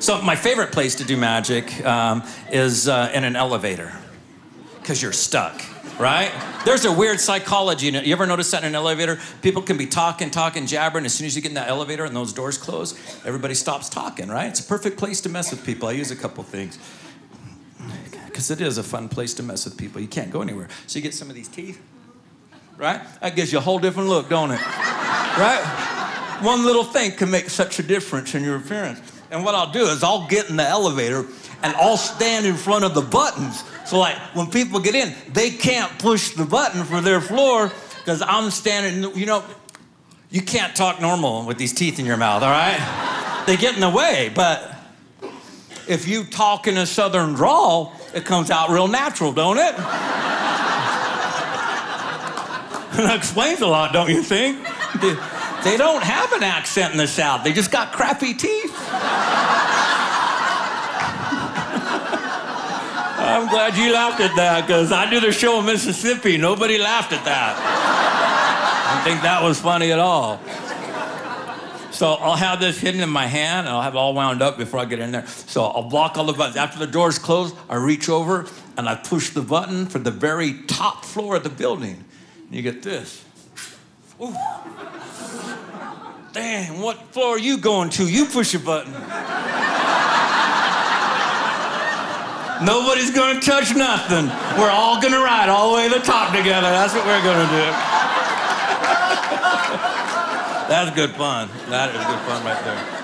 So my favorite place to do magic um, is uh, in an elevator, because you're stuck, right? There's a weird psychology. You ever notice that in an elevator? People can be talking, talking, jabbering. As soon as you get in that elevator and those doors close, everybody stops talking, right? It's a perfect place to mess with people. I use a couple things. Because it is a fun place to mess with people. You can't go anywhere. So you get some of these teeth, right? That gives you a whole different look, don't it? right? One little thing can make such a difference in your appearance. And what I'll do is I'll get in the elevator and I'll stand in front of the buttons. So, like, when people get in, they can't push the button for their floor because I'm standing, you know, you can't talk normal with these teeth in your mouth, all right? they get in the way, but if you talk in a southern drawl, it comes out real natural, don't it? that explains a lot, don't you think? They don't have an accent in the South. They just got crappy teeth. I'm glad you laughed at that because I did a show in Mississippi. Nobody laughed at that. I didn't think that was funny at all. So I'll have this hidden in my hand and I'll have it all wound up before I get in there. So I'll block all the buttons. After the doors close, I reach over and I push the button for the very top floor of the building. And you get this. Ooh. Damn, what floor are you going to? You push a button. Nobody's gonna touch nothing. We're all gonna ride all the way to the top together. That's what we're gonna do. That's good fun. That is good fun right there.